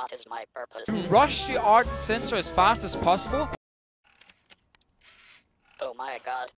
What is my purpose? To rush the art Sensor as fast as possible. Oh my god.